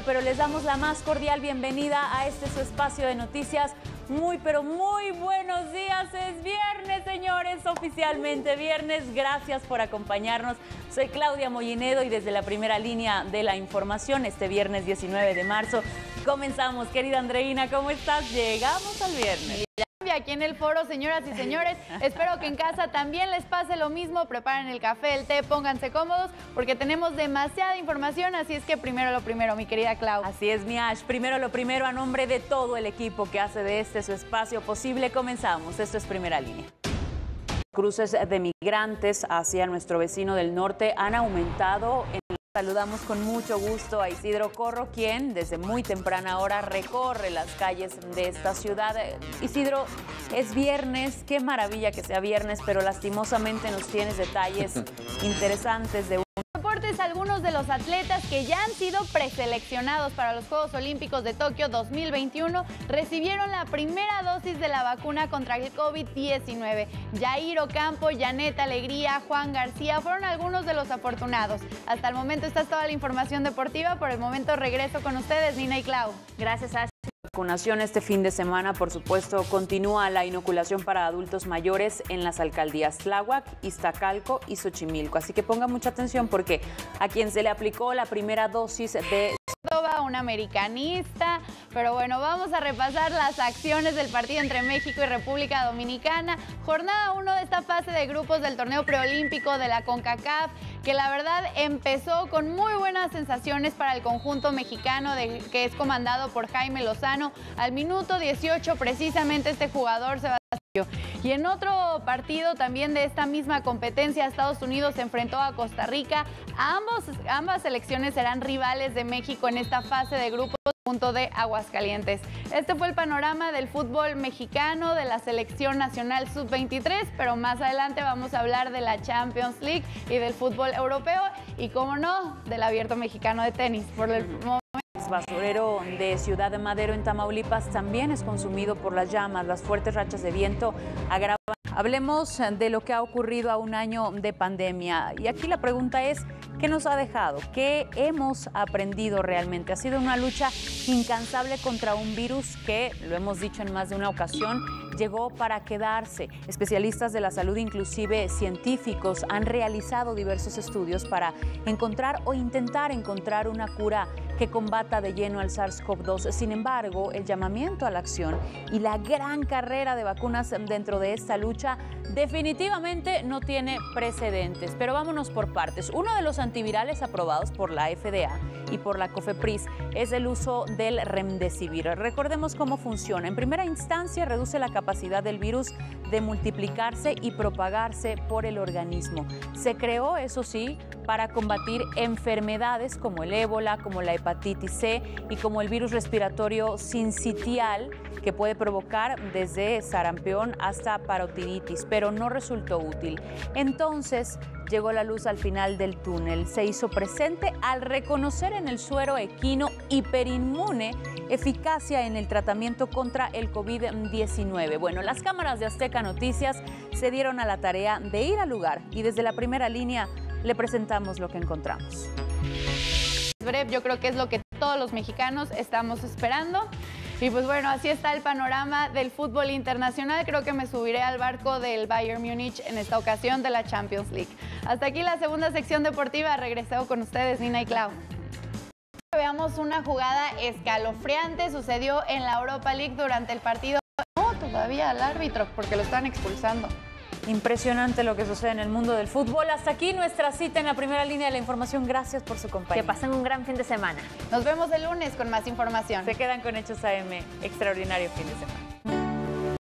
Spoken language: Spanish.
pero les damos la más cordial bienvenida a este su espacio de noticias. Muy, pero muy buenos días. Es viernes, señores, oficialmente viernes. Gracias por acompañarnos. Soy Claudia Mollinedo y desde la primera línea de la información, este viernes 19 de marzo, comenzamos. Querida Andreina, ¿cómo estás? Llegamos al viernes aquí en el foro, señoras y señores. Espero que en casa también les pase lo mismo. Preparen el café, el té, pónganse cómodos porque tenemos demasiada información. Así es que primero lo primero, mi querida Clau. Así es, mi Ash. Primero lo primero, a nombre de todo el equipo que hace de este su espacio posible, comenzamos. Esto es Primera Línea. Cruces de migrantes hacia nuestro vecino del norte han aumentado en Saludamos con mucho gusto a Isidro Corro, quien desde muy temprana hora recorre las calles de esta ciudad. Isidro, es viernes, qué maravilla que sea viernes, pero lastimosamente nos tienes detalles interesantes de algunos de los atletas que ya han sido preseleccionados para los Juegos Olímpicos de Tokio 2021 recibieron la primera dosis de la vacuna contra el COVID-19. Jair Ocampo, Janet Alegría, Juan García fueron algunos de los afortunados. Hasta el momento está toda la información deportiva. Por el momento regreso con ustedes, Nina y Clau. Gracias, a vacunación este fin de semana, por supuesto, continúa la inoculación para adultos mayores en las alcaldías Tláhuac, Iztacalco y Xochimilco. Así que ponga mucha atención porque a quien se le aplicó la primera dosis de un americanista. Pero bueno, vamos a repasar las acciones del partido entre México y República Dominicana. Jornada 1 de esta fase de grupos del torneo preolímpico de la CONCACAF, que la verdad empezó con muy buenas sensaciones para el conjunto mexicano, de, que es comandado por Jaime Lozano. Al minuto 18, precisamente este jugador se va y en otro partido también de esta misma competencia, Estados Unidos se enfrentó a Costa Rica. Ambos, ambas selecciones serán rivales de México en esta fase de grupos punto de Aguascalientes. Este fue el panorama del fútbol mexicano, de la selección nacional sub-23, pero más adelante vamos a hablar de la Champions League y del fútbol europeo y, como no, del abierto mexicano de tenis. Por el basurero de Ciudad de Madero en Tamaulipas también es consumido por las llamas. Las fuertes rachas de viento agravan. Hablemos de lo que ha ocurrido a un año de pandemia. Y aquí la pregunta es, ¿qué nos ha dejado? ¿Qué hemos aprendido realmente? Ha sido una lucha incansable contra un virus que, lo hemos dicho en más de una ocasión, llegó para quedarse. Especialistas de la salud, inclusive científicos, han realizado diversos estudios para encontrar o intentar encontrar una cura que combata de lleno al SARS-CoV-2. Sin embargo, el llamamiento a la acción y la gran carrera de vacunas dentro de esta lucha definitivamente no tiene precedentes. Pero vámonos por partes. Uno de los antivirales aprobados por la FDA y por la COFEPRIS es el uso del remdesivir. Recordemos cómo funciona. En primera instancia, reduce la capacidad del virus de multiplicarse y propagarse por el organismo. Se creó, eso sí, para combatir enfermedades como el ébola, como la hepatitis C y como el virus respiratorio sincitial que puede provocar desde sarampión hasta parotiditis, pero no resultó útil. Entonces, llegó la luz al final del túnel. Se hizo presente al reconocer en el suero equino hiperinmune eficacia en el tratamiento contra el COVID-19. Bueno, las cámaras de Azteca Noticias se dieron a la tarea de ir al lugar y desde la primera línea le presentamos lo que encontramos. Yo creo que es lo que todos los mexicanos estamos esperando. Y pues bueno, así está el panorama del fútbol internacional. Creo que me subiré al barco del Bayern Múnich en esta ocasión de la Champions League. Hasta aquí la segunda sección deportiva. Regreso con ustedes, Nina y Clau. Veamos una jugada escalofriante. Sucedió en la Europa League durante el partido. No, todavía al árbitro, porque lo están expulsando. Impresionante lo que sucede en el mundo del fútbol. Hasta aquí nuestra cita en la primera línea de la información. Gracias por su compañía. Que pasen un gran fin de semana. Nos vemos el lunes con más información. Se quedan con Hechos AM. Extraordinario fin de semana.